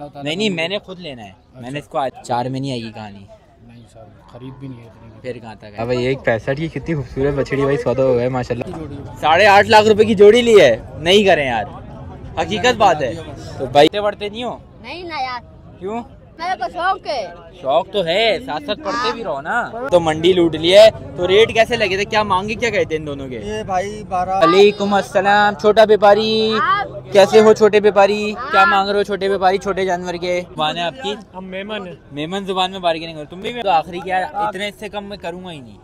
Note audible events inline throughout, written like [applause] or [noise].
नहीं नहीं मैंने खुद लेना है। अच्छा। मैंने इसको आज चार में नहीं आएगी कहानी। नहीं सर खरीद भी नहीं है फिर कहाँ तक अब पैंसठ की कितनी खूबसूरत बछड़ी भाई सौदा हो गया माशाल्लाह। साढ़े आठ लाख रुपए की जोड़ी ली है। नहीं करें यार। हकीकत बात है। तो भाई पढ़ते नहीं हो? नहीं ना यार। क्यों? मेरे को शौक है। शौक तो है साथ साथ पढ़ते भी रहो ना। तो मंडी लूट ली है तो रेट कैसे लगे थे? क्या मांगे क्या कहते हैं इन दोनों के? ये भाई बारह वालेकुम अस्सलाम छोटा व्यापारी। कैसे हो छोटे व्यापारी? क्या मांग रहे हो छोटे व्यापारी छोटे जानवर के? ज़ुबान है आपकी? हम मेमन है। मेमन ज़ुबान में बार्गेनिंग करो तुम भी तो आखिरी क्या इतने इससे कम मैं करूँगा ही नहीं।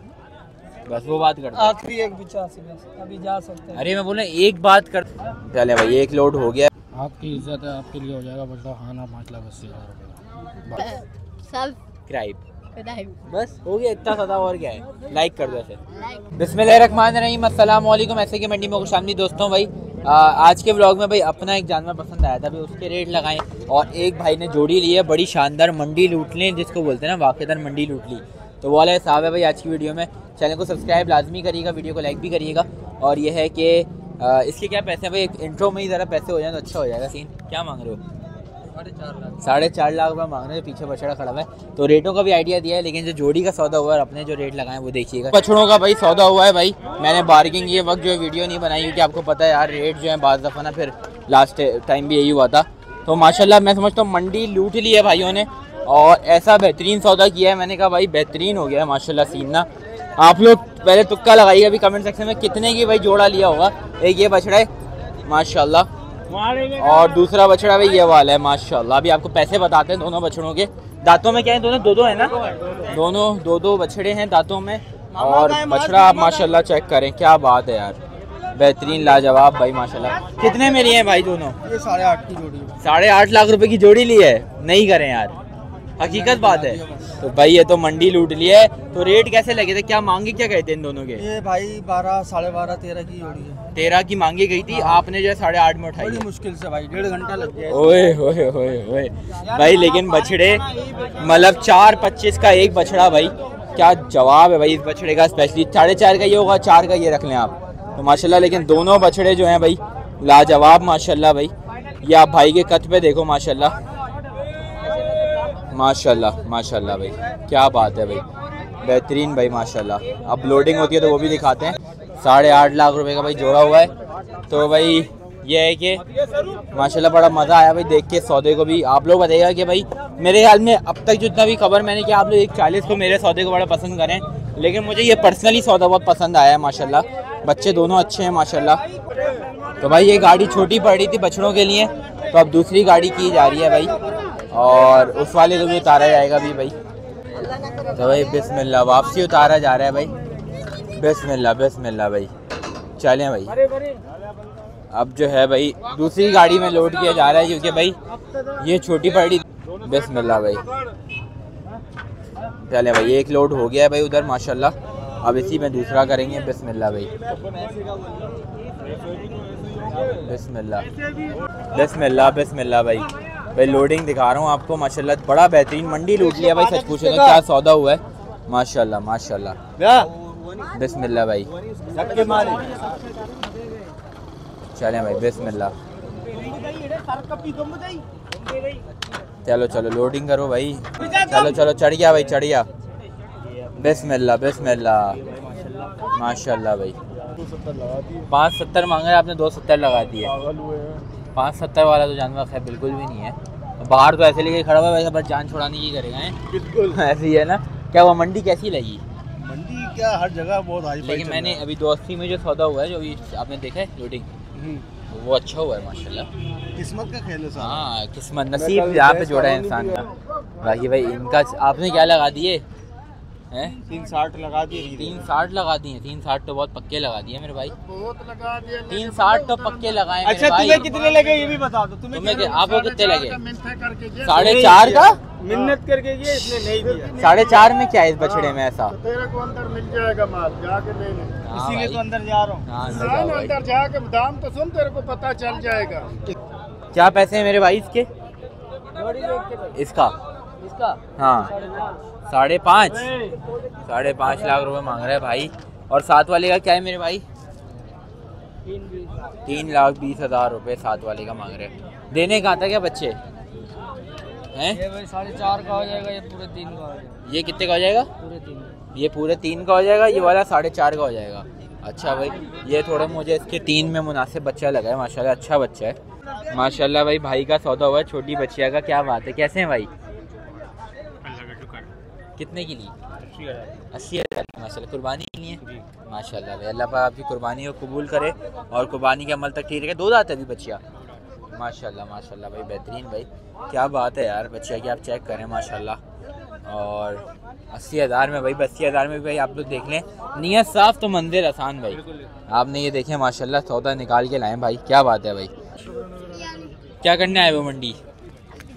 बस वो बात करता आखिरी एक बस अभी जा सकते हैं। अरे मैं बोला एक बात कर चले भाई एक लोड हो गया। आपकी इज़्ज़त है आपके लिए हो जाएगा बछड़ा खाना पाँच लाख अस्सी हज़ार रुपये सब क्राइब कदाई बस हो गया इतना सदा और क्या है। लाइक कर दो ऐसे। लाइक बिस्मिल्लाहिर्रहमानिर्रहीम अस्सलाम वालेकुम ऐसे के मंडी में खुशामदी दोस्तों भाई आ, आज के व्लॉग में भाई अपना एक जानवर पसंद आया था भाई उसके रेट लगाएँ। और एक भाई ने जोड़ी ली है बड़ी शानदार मंडी लूट लें जिसको बोलते हैं ना वाक़ेदार मंडी लूट ली। तो वो वाला हिसाब है भाई आज की वीडियो में। चैनल को सब्सक्राइब लाजमी करिएगा वीडियो को लाइक भी करिएगा। और यह है कि इसके क्या पैसे हैं भाई? एक इंट्रो में ही ज़रा पैसे हो जाए तो अच्छा हो जाएगा सीन क्या मांग रहे हो? साढ़े चार लाख रुपये मांग रहे हैं, पीछे बछड़ा खड़ा हुआ है। तो रेटों का भी आइडिया दिया है, लेकिन जो जोड़ी का सौदा हुआ है अपने जो रेट लगाए वो देखिएगा। बछड़ों का भाई सौदा हुआ है भाई। मैंने बार्गिंग ये वक्त जो है वीडियो नहीं बनाई, क्योंकि आपको पता है यार रेट जो है बाज़ दफ़ा ना, फिर लास्ट टाइम भी यही हुआ था। तो माशाल्लाह, मैं समझता हूँ मंडी लूट ली है भाइयों ने, और ऐसा बेहतरीन सौदा किया है, मैंने कहा भाई बेहतरीन हो गया है, माशाल्लाह सीन ना। आप लोग पहले तुक्का लगाइए अभी कमेंट सेक्शन में, कितने की भाई जोड़ा लिया होगा? एक ये बछड़ा है, माशाल्लाह। और दूसरा बछड़ा भाई ये वाला है माशाल्लाह। अभी आपको पैसे बताते हैं दोनों बछड़ों के। दांतों में क्या है? दोनों दो दो है ना? दोनों दो दो बछड़े हैं दांतों में। और बछड़ा आप माशाल्लाह चेक करें। क्या बात है यार। बेहतरीन लाजवाब भाई माशाल्लाह। कितने में लिए हैं भाई दोनों? साढ़े आठ की जोड़ी साढ़े आठ लाख रुपए की जोड़ी ली है। नहीं करें यार। हकीकत बात है। तो भाई ये तो मंडी लूट ली है। तो रेट कैसे लगे थे? क्या मांगे क्या कहते हैं इन दोनों के? ये भाई बारह साढ़े बारह तेरह की जोड़ी है। तेरह की मांगी गई थी। आपने जो है साढ़े आठ में उठाई बड़ी मुश्किल से भाई डेढ़ घंटा लग गया ओए ओए ओए ओए। भाई लेकिन बछड़े मतलब चार पच्चीस का एक बछड़ा भाई। क्या जवाब है भाई इस बछड़े का स्पेशली साढ़े चार का ये होगा चार का ये रख लें आप। तो माशाल्लाह लेकिन दोनों बछड़े जो हैं भाई लाजवाब माशाल्लाह भाई। ये आप भाई के कथ पे देखो माशाल्लाह। माशाल्लाह माशाल्लाह भाई। क्या बात है भाई। बेहतरीन भाई, माशाल्लाह। अब लोडिंग होती है तो वो भी दिखाते हैं। साढ़े आठ लाख रुपए का भाई जोड़ा हुआ है। तो भाई, ये है कि माशाल्लाह बड़ा मज़ा आया भाई देख के सौदे को भी। आप लोग बताइएगा कि भाई, मेरे ख्याल में अब तक जितना भी खबर मैंने किया, आप लोग एक चालीस को मेरे सौदे को बड़ा पसंद करें। लेकिन मुझे ये पर्सनली सौदा बहुत पसंद आया है, माशाल्लाह। बच्चे दोनों अच्छे हैं, माशाल्लाह। तो भाई, ये गाड़ी छोटी पड़ रही थी बछड़ों के लिए तो अब दूसरी गाड़ी की जा रही है भाई। और उस वाले को भी उतारा जाएगा भी भाई। तो भाई बिस्मिल्लाह, वापसी उतारा जा रहा है भाई। बिस्मिल्लाह बिस्मिल्लाह भाई। चलें भाई। अब जो है भाई, दूसरी गाड़ी में लोड किया जा रहा है क्योंकि भाई, ये छोटी पड़ी बिस्मिल्लाह भाई। चले भाई, एक लोड हो गया है भाई उधर, माशाल्लाह। अब इसी में दूसरा करेंगे, बिस्मिल्लाह भाई। बिस्मिल्लाह बिस्मिल्लाह बिस्मिल्लाह भाई। भाई लोडिंग दिखा रहा हूँ आपको माशाल्लाह बड़ा बेहतरीन मंडी लूट लिया भाई सच पूछे तो क्या सौदा हुआ है? माशाल्लाह माशाल्लाह। बिस्मिल्लाह भाई। चले भाई बिस्मिल्लाह। चलो चलो लोडिंग करो भाई। चलो चलो चढ़ गया भाई चढ़ गया। बिस्मिल्लाह बिस्मिल्लाह। माशाल्लाह भाई। पाँच सत्तर मांगे आपने दो सत्तर लगा दिए। पाँच सत्तर वाला तो जानवर खैर बिल्कुल भी नहीं है। बाहर तो ऐसे लेके खड़ा हुआ है वैसे बस जान छुड़ाने की करेगा हैं। बिल्कुल। [laughs] ऐसे ही है ना। क्या वो मंडी कैसी लगी? मंडी क्या हर जगह बहुत हाई लेकिन मैंने अभी दो अस्सी में जो सौदा हुआ है जो अभी आपने देखा है लोडिंग वो अच्छा हुआ है माशाल्लाह। किस्मत का खेल है हाँ किस्मत नसीब यहाँ पे जोड़ा है इंसान का। बाकी भाई इनका आपने क्या लगा दिए? हैं? तीन साठ लगा दिए तीन साठ लगा दिए तीन साठ तो बहुत पक्के लगा दिए मेरे भाई। बहुत लगा दिए तीन साठ तो पक्के लगाए अच्छा तुम्हें कितने लगे ये भी बता दो तुम्हें आपको कितने लगे? साढ़े चार का? मिन्नत करके ये इसने नहीं दिया। साढ़े चार में क्या है इस बछड़े में ऐसा? तेरे को अंदर मिल जाएगा माल जाके ले ले। हाँ इसीलिए तो अंदर जा रहा हूँ। हाँ, अंदर अंदर जाके दाम तो सुन तेरे को पता चल जाएगा। क्या पैसे हैं मेरे भाई इसके? इसका? इसका? हाँ। साढ़े पाँच। साढ़े पाँच लाख रुपए मांग रहा है भाई। और सात वाले का क्या है मेरे भाई? तीन लाख बीस हज़ार रुपये सात वाले का मांग रहे हैं। देने का था क्या बच्चे? हैं? ये साढ़े चार का हो जाएगा ये पूरे तीन का हो जाएगा। ये कितने का हो जाएगा? पूरे तीन ये पूरे तीन का हो जाएगा ये वाला साढ़े चार का हो जाएगा। अच्छा भाई ये थोड़ा मुझे इसके तीन में मुनासिब बच्चा लगा है माशाल्लाह अच्छा बच्चा है। माशाल्लाह भाई भाई का सौदा हुआ है छोटी बच्चिया का क्या बात है कैसे हैं भाई? कितने की ली? अस्सी हज़ार माशा कुर्बानी के लिए माशाल्लाह भाई अल्लाह पाक आपकी कुर्बानी को कबूल करे और कुर्बानी के अमल तक ठीक रखे। दो दात है अभी बच्चिया। माशाल्लाह माशाल्लाह भाई बेहतरीन भाई। क्या बात है यार बच्चिया की आप चेक करें माशाल्लाह। और अस्सी हज़ार में भाई अस्सी हज़ार में भाई आप लोग देख लें। नीयत साफ़ तो मंदिर आसान भाई। आपने ये देखें माशाल्लाह सौदा निकाल के लाएँ भाई। क्या बात है भाई। क्या करने आए वो मंडी?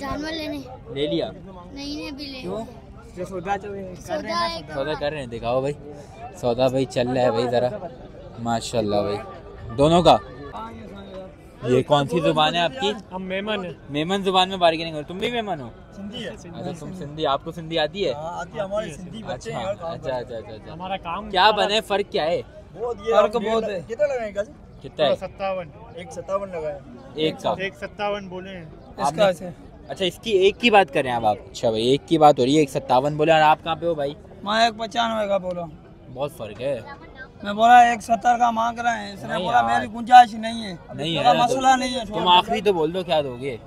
जानवर लेने। ले लिया? नहीं ने भी ले। सौदा सौदा सौदा कर रहे हैं दिखाओ भाई। सौदा भाई चल रहा है भाई ज़रा। माशाल्लाह भाई। दोनों का? ये कौन सी ज़ुबान है आपकी? हम मेहमान है। मेमन ज़ुबान में बार्गेनिंग करो तुम भी मेमन हो? सिंधी है अच्छा तुम सिंधी आपको सिंधी आती है? हाँ, आती है हमारी सिंधी बच्चे अच्छा हैं अच्छा अच्छा अच्छा अच्छा। हमारा काम क्या बने फ़र्क क्या है? फ़र्क बहुत है। कितना लगाएगा जी कितना है? सत्तावन। एक सत्तावन लगाए। एक का। एक सत्तावन बोले हैं। इसका अच्छा इसकी एक की बात कर रहे हैं अब आप अच्छा भाई एक की बात हो रही है एक सत्तावन बोले और आप कहाँ पे हो भाई? मैं एक पचानवे का बोला। बहुत फ़र्क है। मैं बोला एक सत्तर का मांग रहे हैं इसने बोला मेरी गुंजाइश नहीं है। नहीं है मसला नहीं है तुम आखिरी तो बोल दो क्या दोगे?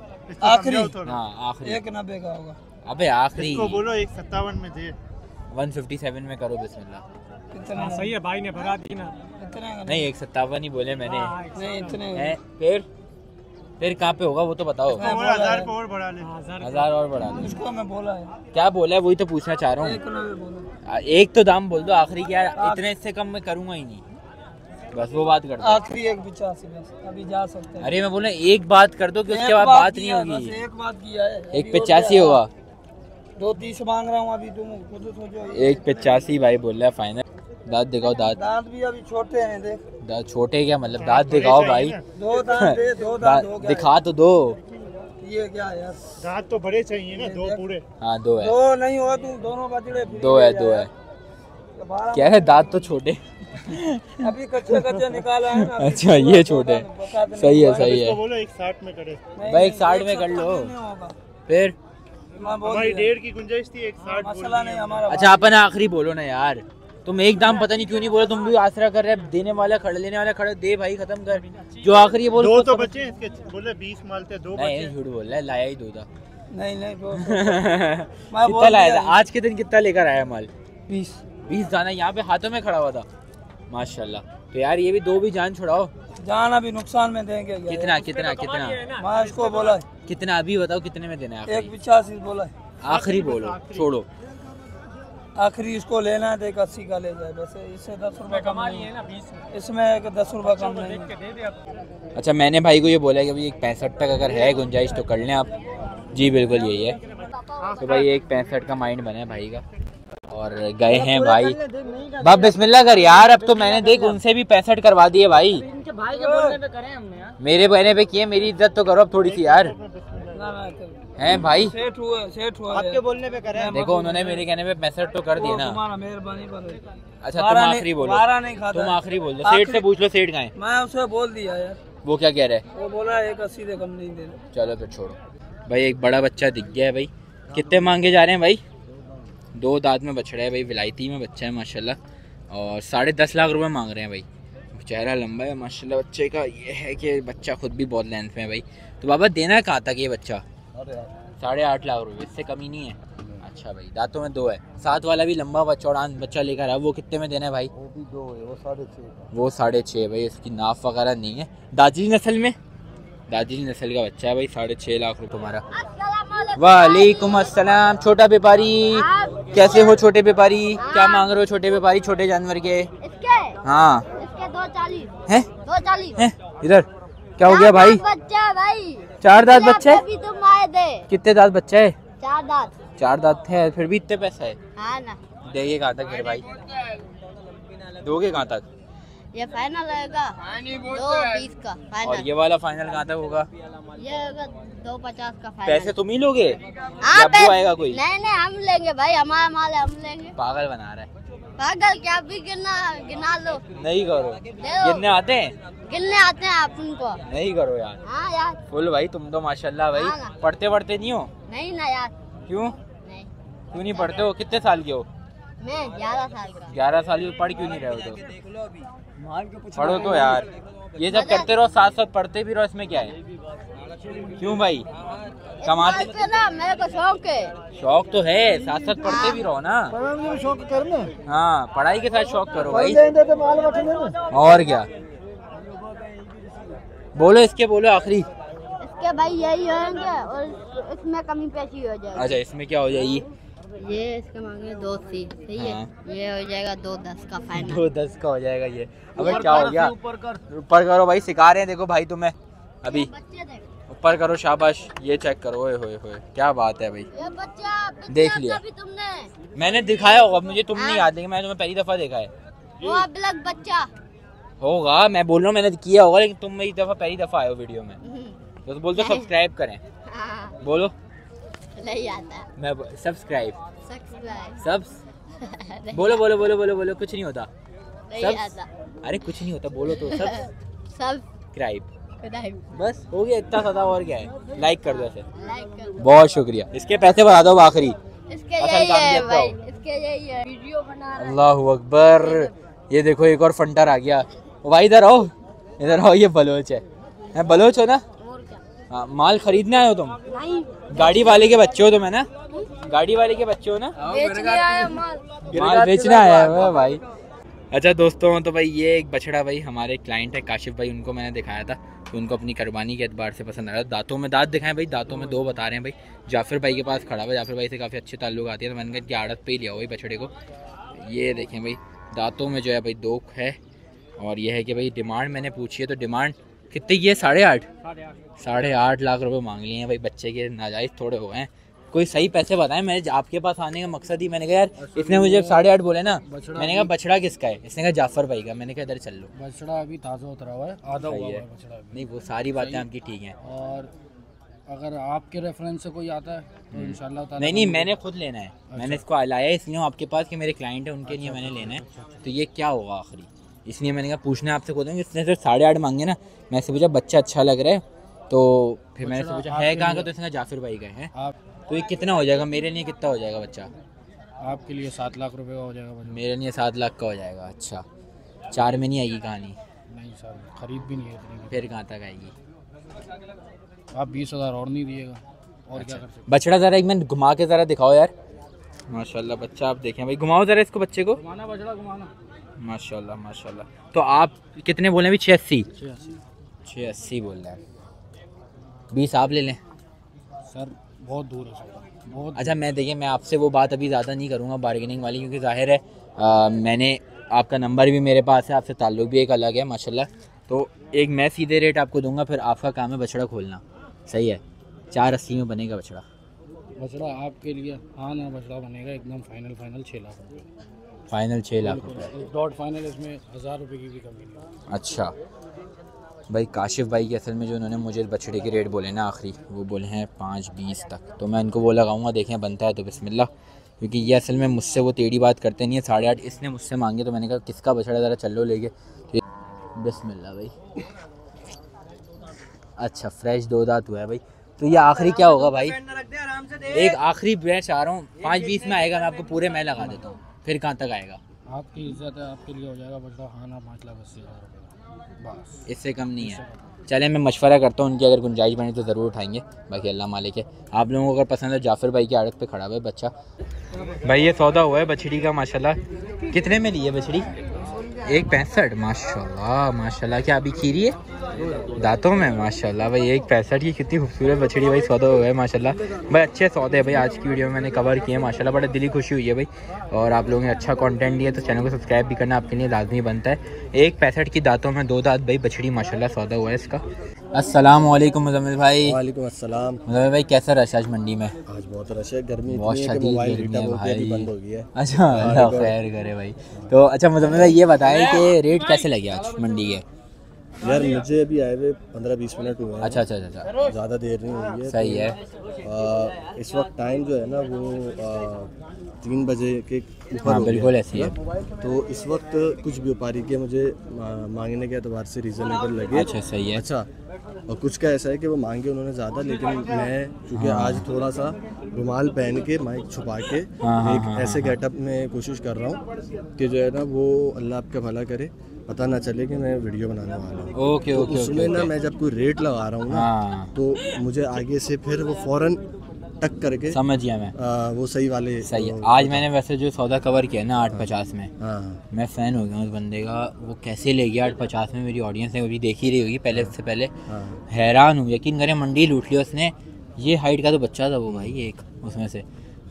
आखिरी। हाँ आखिरी। एक नब्बे का होगा। अबे आखिरी। बोलो एक सत्तावन में दे। 157 में करो बिस्मिल्लाह। कितने सही है भाई ने भगा दी ना। इतने नहीं एक सत्तावन ही बोले मैंने। नहीं इतने। हैं फिर? फिर कहाँ पे होगा वो तो बताओ। हज़ार और बढ़ा ले। हज़ार और बढ़ा दो उसको मैं बोला है। क्या बोला है वही तो पूछना चाह रहा हूँ। एक तो दाम बोल दो आखिरी क्या इतने से कम मैं करूँगा ही नहीं। बस वो बात कर दो आखिरी एक पिचासी बस अभी जा सकते हैं। अरे मैं बोला एक बात कर दो कि उसके बाद बात नहीं होगी। एक बात किया है। एक पचासी होगा दो तीस मांग रहा हूँ अभी तुम खुद सोचो। एक पचासी भाई बोल रहा है फाइनल दांत दिखाओ दांत। दांत भी अभी छोटे हैं देख। दांत छोटे क्या? मतलब दांत दिखाओ भाई। दो दांत दे दो दांत हो दिखा तो दो। ये क्या यार? दांत तो बड़े चाहिए ना दो पूरे। हाँ दो है। दो नहीं हुआ तुम दोनों फिर दो है दो है। तो क्या है दांत तो छोटे। अभी कच्चे कच्चे निकाला है ना अच्छा, ये छोटे। सही है सही है। बोलो एक साठ में करे। भाई, एक साठ में कर लो। फिर? हमारी डेढ़ की गुंजाइश थी एक साठ मसला नहीं हमारा अच्छा अपन आखिरी बोलो ना यार। तुम एक दाम पता नहीं क्यों नहीं बोला तुम भी आसरा कर रहे हो देने वाला खड़े लेने वाला खड़े दे भाई खत्म कर। जो आखिरी है बोल दो तो खत्म- बचे इसके बोले बीस मालते दो नहीं झूठ बोल रहा है लाया ही दो था। नहीं नहीं [laughs] कितना लाया था? आज के दिन कितना लेकर आया माल? बीस। बीस दाना यहाँ पे हाथों में खड़ा हुआ था। माशाल्लाह। तो यार ये भी दो भी जान छुड़ाओ। जान अभी नुकसान में देंगे कितना कितना कितना? मैं उसको बोला कितना अभी बताओ कितने में देना है एक पिचासी बोला आखिरी बोलो छोड़ो। आखिरी इसको लेना है तो एक अस्सी का ले जाए। बस इससे दस रुपए कम नहीं है ना बीस इसमें एक दस रुपए कम नहीं है। अच्छा मैंने भाई को ये बोला कि भाई एक पैंसठ तक अगर है गुंजाइश तो कर लें आप। जी बिल्कुल यही है। तो भाई एक पैंसठ का माइंड बना है भाई का। और गए हैं भाई। बाप बिस्मिल्लाह कर यार अब तो मैंने देख उनसे भी पैंसठ करवा दिए भाई। भाई के बोलने पे करें हमने यार। मेरे बहने पे किए मेरी इज़्ज़त तो करो अब थोड़ी सी यार। हैं भाई? सेठ हुआ सेठ हुआ आपके बोलने पे करे। देखो उन्होंने मेरे कहने पे पैंसठ तो कर दिए ना। तुम्हारा मेहरबानी पर अच्छा तुम आखिरी बोलो। बारह नहीं खाता। तुम आखिरी बोल दो। सेठ से पूछ लो सेठ कहाँ है। मैं उसे बोल दिया यार। वो क्या कह रहा है? वो बोला एक अस्सी से कम नहीं देना चलो फिर छोड़ो। भाई एक बड़ा बच्चा दिख गया है भाई। कितने मांगे जा रहे हैं भाई? दो दांत में बछड़ा है भाई विलायती में बच्चा है माशाल्लाह। और साढ़े दस लाख रुपए मांग रहे हैं भाई। चेहरा लंबा है माशाल्लाह बच्चे का। ये है कि बच्चा खुद भी बहुत लेंथ में है भाई। तो बाबा देना कहा कहाँ तक ये बच्चा? साढ़े आठ लाख रुपए इससे कमी नहीं है। अच्छा भाई दांतों में दो है। सात वाला भी लंबा बच्चा और बच्चा लेकर आया वो कितने में देना है भाई? वो भी दो है वो साढ़े छः वो साढ़े छः भाई इसकी नाफ वगैरह नहीं है। दादरी नस्ल में? दादरी नस्ल का बच्चा है भाई साढ़े छः लाख रुपए तुम्हारा। वालेकुम अस्सलाम छोटा व्यापारी। कैसे हो छोटे व्यापारी? क्या मांग रहे हो छोटे व्यापारी छोटे जानवर के? हाँ। इसके दो चालीस। हैं? दो चालीस। हैं? इधर। क्या हो गया भाई? बच्चा भाई? चार दांत बच्चे? थे। कितने दांत बच्चे है? चार दांत। चार दांत है फिर भी इतने पैसा है? हाँ ना। देखिए कहाँ तक मेरे भाई? दोगे कहाँ तक? ये फाइनल रहेगा। दो बीस का और फाइनल ये वाला फाइनल कहाँ तक होगा? ये होगा दो पचास का फाइनल पैसे तुम ही लोगे? हाँ आएगा कोई? नहीं नहीं हम लेंगे भाई हमारा माल है हम लेंगे। पागल बना रहा है। पागल क्या भी गिना गिना लो। नहीं करो। गिनने आते हैं? गिनने आते हैं आप उनको। नहीं करो यार। हाँ यार। फुल भाई तुम तो माशाल्लाह हाँ भाई ना। पढ़ते पढ़ते नहीं हो? नहीं ना यार। क्यों? नहीं। क्यों नहीं पढ़ते हो? कितने साल के हो? मैं ग्यारह साल का। ग्यारह साल की पढ़ क्यों नहीं रहे हो तो देख लो अभी। मान के पूछ। पढ़ो तो यार। ये सब करते रहो साथ साथ पढ़ते भी रहो इसमें क्या है? क्यों भाई? कमाते ना मेरे को शौक है। शौक तो है साथ साथ पढ़ते भी रहो ना। शौक करना हाँ। पढ़ाई के साथ शौक करो भाई। तो और क्या? बोलो इसके बोलो आखिरी। इसके भाई यही होंगे और इसमें कमी पेशी हो जाएगी। अच्छा इसमें क्या हो जाएगी? ये इसके मांगे दो सी सही है? हाँ। ये हो जाएगा दो दस का फाइनल दो दस का हो जाएगा ये। अब क्या हो गया? ऊपर करो भाई सिखा रहे हैं देखो भाई तुम्हें। अभी। बच्चे देख। ऊपर करो शाबाश ये चेक करो ओए होए होए क्या बात है भाई। ये बच्चा पिक्चर देख लिया। तुमने? मैंने दिखाया होगा मुझे तुम नहीं याद लेकिन मैंने तुम्हें पहली दफ़ा देखा है। वो बच्चा। होगा मैं बोल रहा हूँ मैंने किया होगा लेकिन तुम मेरी दफ़ा पहली दफ़ा आए हो वीडियो में। हम्म, तो, तो बोलते सब्सक्राइब करें। हाँ। बोलो। नहीं आता। मैं सब्सक्राइब सब्स बोलो बोलो बोलो बोलो बोलो कुछ नहीं होता। नहीं सब- आता। अरे कुछ नहीं होता बोलो तो। सब सब्सक्राइब [laughs] बस हो गया इतना सदा और क्या है। लाइक कर दो ऐसे। लाइक कर दो। बहुत शुक्रिया। इसके पैसे बता दो आखिरी। इसके असल यही काम देखता भाई। इसके यही वीडियो बना रहा है। अल्लाह अकबर। ये देखो एक और फंटर आ गया। भाई इधर आओ। इधर आओ ये बलोच है। हैं, बलोच हो ना? और हाँ, माल खरीदने आए हो तुम? नहीं। गाड़ी वाले के बच्चे हो तुम है ना? गाड़ी वाले के बच्चे हो ना? बेचने आया माल। माल बेचने आया है भाई। अच्छा दोस्तों तो भाई ये एक बछड़ा भाई हमारे क्लाइंट है काशिफ भाई उनको मैंने दिखाया था। तो उनको अपनी कुरबानी के अतबार से पसंद आ रहा है। दांतों में दांत दिखाएँ भाई दांतों में दो बता रहे हैं भाई। जाफिर भाई के पास खड़ा हुआ जाफिर भाई से काफ़ी अच्छे ताल्लुक आती है तो मैंने कहा कि आड़त पे ही लिया भाई बछड़े को। ये देखें भाई दांतों में जो है भाई दो है और यह है कि भाई डिमांड मैंने पूछी है तो डिमांड कितनी की है? साढ़े आठ? साढ़े आठ। लाख रुपये मांग लिए हैं भाई बच्चे के नाजायज़ थोड़े हो गए हैं। कोई सही पैसे बताएँ मैं आपके पास आने का मकसद ही मैंने कहा यार इसने मुझे साढ़े आठ बोले ना मैंने कहा बछड़ा किसका है? इसने कहा जाफ़र भाई का। मैंने कहा इधर चल लो। बछड़ा अभी ताज़ा उतरा हुआ है आधा हुआ है। बछड़ा नहीं वो सारी बातें आपकी ठीक हैं। और अगर आपके रेफरेंस से कोई आता है तो इंशाल्लाह ताला नहीं नहीं मैंने खुद लेना है। अच्छा। मैंने इसको लाया इसलिए हूँ आपके पास कि मेरे क्लाइंट है उनके अच्छा, लिए मैंने लेना है। अच्छा, अच्छा, तो ये क्या होगा आखिरी? इसलिए मैंने कहा पूछना आपसे खुद इसने सिर्फ़ साढ़े आठ मांगे ना मैं इससे पूछा बच्चा अच्छा लग रहा है? तो फिर मैंने इससे पूछा है कहाँ का? तो इसने जाफिर भाई का है। आप तो ये कितना हो जाएगा? मेरे लिए कितना हो जाएगा बच्चा? आपके लिए सात लाख रुपए का हो जाएगा मेरे लिए सात लाख का हो जाएगा अच्छा। चार में नहीं आएगी कहानी? नहीं सर खरीद भी नहीं है फिर कहाँ तक आएगी? आप बीस हज़ार और नहीं दिएगा और अच्छा। क्या कर सकते? बछड़ा ज़रा एक मिनट घुमा के ज़रा दिखाओ यार। माशाल्लाह बच्चा आप देखें। भाई घुमाओ ज़रा इसको बच्चे को। घुमाना बछड़ा घुमाना। माशाल्लाह माशाल्लाह। तो आप कितने बोले अभी? छः अस्सी छियासी छः अस्सी बोल रहे हैं। बीस आप ले लें। सर बहुत दूर है सर बहुत अच्छा मैं देखिए मैं आपसे वो बात अभी ज़्यादा नहीं करूँगा बार्गेनिंग वाली क्योंकि ज़ाहिर है आ, मैंने आपका नंबर भी मेरे पास है आपसे ताल्लुक भी एक अलग है माशाल्लाह। तो एक मैं सीधे रेट आपको दूँगा फिर आपका काम है बछड़ा खोलना। सही है? चार अस्सी में बनेगा बछड़ा। बछड़ा आपके लिए हाँ ना बछड़ा बनेगा एकदम फाइनल फाइनल छः लाख रुपये फाइनल छः लाख रुपये डॉट फाइनल इसमें हज़ार रुपये की भी कमी नहीं। अच्छा। भाई, काशिफ भाई की असल में जो उन्होंने मुझे बछड़े के रेट बोले ना आखिरी, वो बोले हैं पाँच, बीस तक। तो मैं इनको वो लगाऊँगा, देखें, बनता है तो बिस्मिल्लाह। क्योंकि ये असल में मुझसे वो टेढ़ी बात करते नहीं है, साढ़े आठ इसने मुझसे मांगे तो मैंने कहा, किसका बछड़ा ज़रा चलो लेके। तो बिस्मिल्लाह भाई। अच्छा फ्रेश दो दांत हुआ है भाई। तो ये आखिरी क्या होगा भाई? एक आखिरी मैं आ रहा हूँ, पाँच, बीस में आएगा, मैं आपको पूरे मैं लगा देता हूँ। फिर कहाँ तक आएगा? आपकी इज़्ज़त है, आपके लिए हो जाएगा बछड़ा हाँ ना पाँच लाख अस्सी हज़ार इससे कम नहीं है। चले, मैं मशवरा करता हूँ, उनकी अगर गुंजाइश बनी तो ज़रूर उठाएँगे। बाकी अल्लाह मालिक है। आप लोगों को अगर पसंद है, जाफ़र भाई की आड़त पे खड़ा हुआ है बच्चा। भाई, ये सौदा हुआ है बछड़ी का, माशाल्लाह। कितने में ली है बछड़ी? एक पैंसठ, माशाल्लाह माशाल्लाह, क्या अभी खीरी है? दांतों में, माशाल्लाह, भाई, एक पैंसठ की कितनी खूबसूरत बछड़ी भाई, सौदा हो है, माशाल्लाह। भाई, अच्छे सौदे हैं, भाई, आज की वीडियो में मैंने कवर किए हैं, माशाल्लाह, बड़ा दिली खुशी हुई है, भाई। और आप लोगों ने अच्छा कॉन्टेंट दिया तो चैनल को सब्सक्राइब भी करना, आपके लिए लाजमी बनता है। एक पैंसठ की दाँतों में दो दांत, भाई, बछड़ी माशाला सौदा हुआ है इसका। अस्सलाम वालेकुम मुजम्मिल भाई। वालेकुम अस्सलाम। मुजम्मिल भाई कैसा रश आज मंडी में? आज बहुत रश है गर्मी बहुत है शदीद मोबाइल गर्मी है भाई। बंद हो गई है। अच्छा अल्लाह खैर करे भाई। तो अच्छा मुजम्मिल भाई ये बताएँ कि रेट कैसे लगे आज मंडी के? यार मुझे अभी आए हुए पंद्रह बीस मिनट हुए हैं। अच्छा अच्छा अच्छा अच्छा। ज़्यादा देर नहीं हुई है सही है। आ, इस वक्त टाइम जो है ना वो आ, तीन बजे के ऊपर हाँ बिल्कुल ऐसी है। तो इस वक्त कुछ व्यापारी के मुझे मांगने के अतबार से रीज़नेबल लगे। अच्छा सही है। अच्छा और कुछ का ऐसा है कि वो मांगे उन्होंने ज़्यादा लेकिन मैं क्योंकि आज थोड़ा सा रुमाल पहन के माइक छुपा के हाँ, हाँ, एक हाँ, ऐसे गेटअप में कोशिश कर रहा हूँ कि जो है ना वो अल्लाह आपका भला करे। पता ना चले कि मैं वीडियो बनाने वाला हूँ। ओके तो ओके उसमें ना मैं जब कोई रेट लगा रहा हूँ ना हाँ। तो मुझे आगे से फिर वो फ़ौरन टक करके समझ गया मैं। आ, वो सही वाले सही है। आज मैंने वैसे जो सौदा कवर किया ना आठ पचास में हाँ। मैं फ़ैन हो गया उस बंदे का। वो कैसे ले गया? आठ पचास में मेरी ऑडियंस है वो भी देख ही रही होगी पहले से पहले। हाँ। हैरान हूँ यकीन करें मंडी लूट लिया उसने। ये हाइट का तो बच्चा था वो भाई एक उसमें से।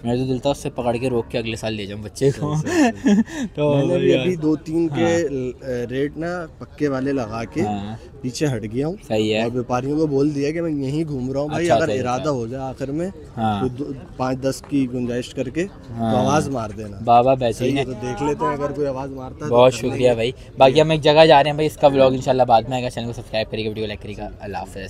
मेरा तो दिल था उससे पकड़ के रोक के अगले साल ले जाऊँ बच्चे को। [laughs] तो मैंने भी अभी दो तीन के रेट ना पक्के वाले लगा के हाँ, पीछे हट गया हूँ। सही है। और व्यापारियों को बोल दिया कि मैं यहीं घूम रहा हूँ भाई अच्छा, अगर अच्छा, इरादा हो जाए आखिर में हाँ। तो पाँच दस की गुंजाइश करके तो हाँ। आवाज़ मार देना। बाबा है। है तो देख लेते हैं अगर कोई आवाज़ मारता है तो बहुत शुक्रिया भाई। बाकी हम एक जगह जा रहे हैं भाई इसका व्लॉग इंशाल्लाह बाद में आएगा। चैनल को सब्सक्राइब करिएगा वीडियो लाइक करिएगा। अल्लाह हाफ़िज़।